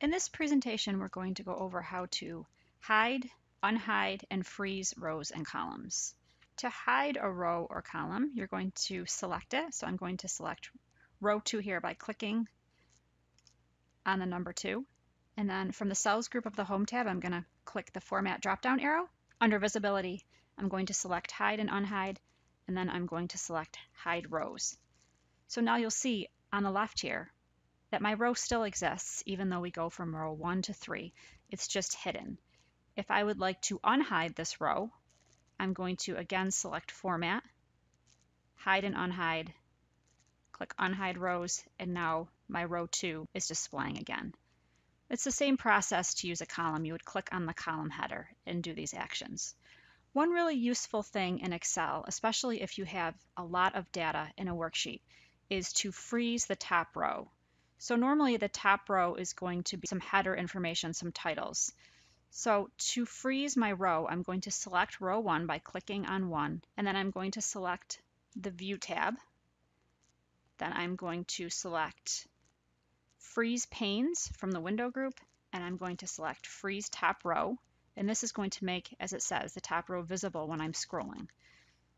In this presentation, we're going to go over how to hide, unhide, and freeze rows and columns. To hide a row or column, you're going to select it. So I'm going to select row 2 here by clicking on the number 2. And then from the cells group of the Home tab, I'm going to click the Format drop-down arrow. Under Visibility, I'm going to select Hide and Unhide, and then I'm going to select Hide Rows. So now you'll see on the left here that my row still exists, even though we go from row 1 to 3. It's just hidden. If I would like to unhide this row, I'm going to again select Format, Hide and Unhide, click Unhide Rows, and now my row 2 is displaying again. It's the same process to use a column. You would click on the column header and do these actions. One really useful thing in Excel, especially if you have a lot of data in a worksheet, is to freeze the top row. So normally the top row is going to be some header information, some titles. So to freeze my row, I'm going to select row 1 by clicking on 1, and then I'm going to select the View tab. Then I'm going to select freeze panes from the window group, and I'm going to select freeze top row. And this is going to make, as it says, the top row visible when I'm scrolling.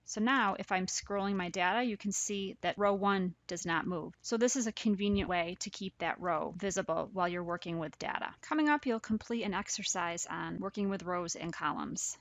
So now if I'm scrolling my data, you can see that row one does not move. So this is a convenient way to keep that row visible while you're working with data. Coming up, you'll complete an exercise on working with rows and columns.